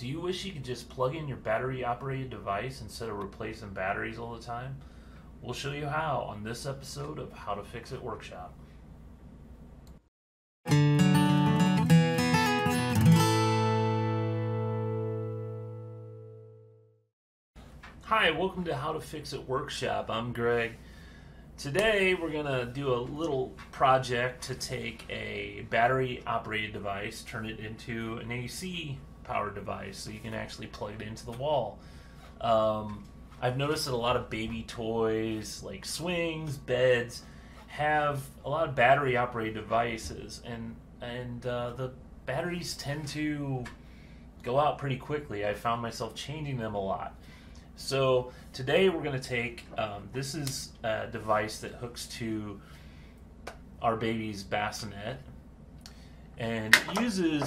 Do you wish you could just plug in your battery operated device instead of replacing batteries all the time? We'll show you how on this episode of How to Fix It Workshop. Hi, welcome to How to Fix It Workshop. I'm Greg. Today we're going to do a little project to take a battery operated device, turn it into an AC powered device so you can actually plug it into the wall. Um, I've noticed that a lot of baby toys, like swings, beds, have a lot of battery operated devices, and and uh, the batteries tend to go out pretty quickly. I found myself changing them a lot. So today we're going to take um, this is a device that hooks to our baby's bassinet and uses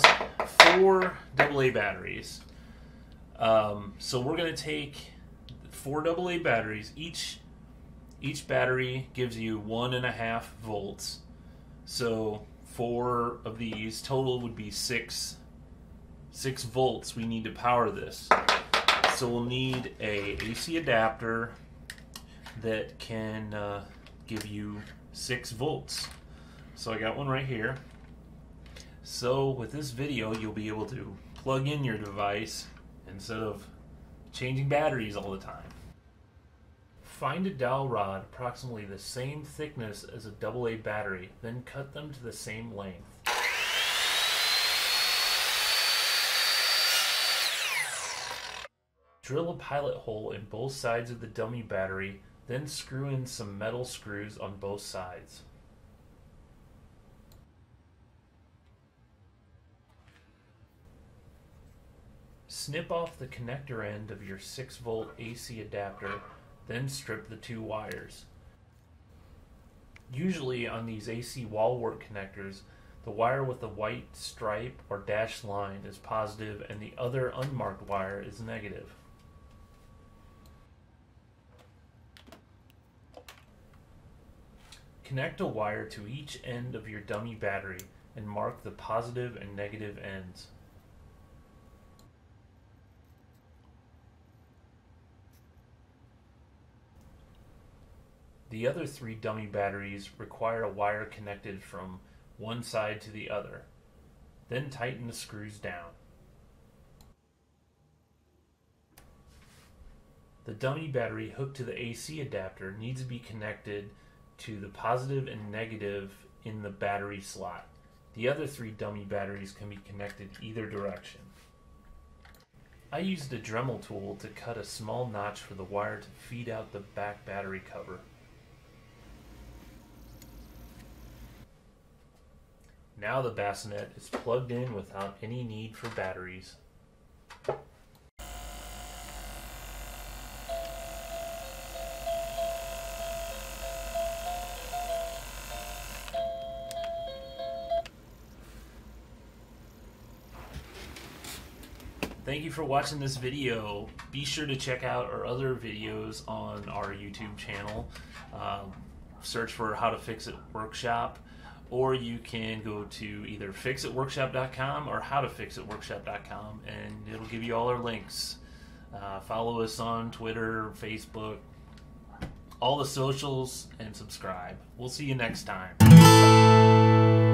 four AA batteries. Um, so we're going to take four AA batteries. Each each battery gives you one and a half volts. So four of these total would be six six volts. We need to power this. So we'll need a AC adapter that can uh, give you six volts. So I got one right here. So with this video, you'll be able to plug in your device instead of changing batteries all the time. Find a dowel rod approximately the same thickness as a AA battery, then cut them to the same length. Drill a pilot hole in both sides of the dummy battery, then screw in some metal screws on both sides. Snip off the connector end of your 6 volt AC adapter, then strip the two wires. Usually on these AC wallwart connectors, the wire with the white stripe or dashed line is positive and the other unmarked wire is negative. Connect a wire to each end of your dummy battery and mark the positive and negative ends. The other three dummy batteries require a wire connected from one side to the other. Then tighten the screws down. The dummy battery hooked to the AC adapter needs to be connected to the positive and negative in the battery slot. The other three dummy batteries can be connected either direction. I used a Dremel tool to cut a small notch for the wire to feed out the back battery cover. Now the bassinet is plugged in without any need for batteries. Thank you for watching this video. Be sure to check out our other videos on our YouTube channel. Um, search for How to Fix It Workshop or you can go to either fixitworkshop.com or howtofixitworkshop.com and it'll give you all our links. Uh, follow us on Twitter, Facebook, all the socials, and subscribe. We'll see you next time.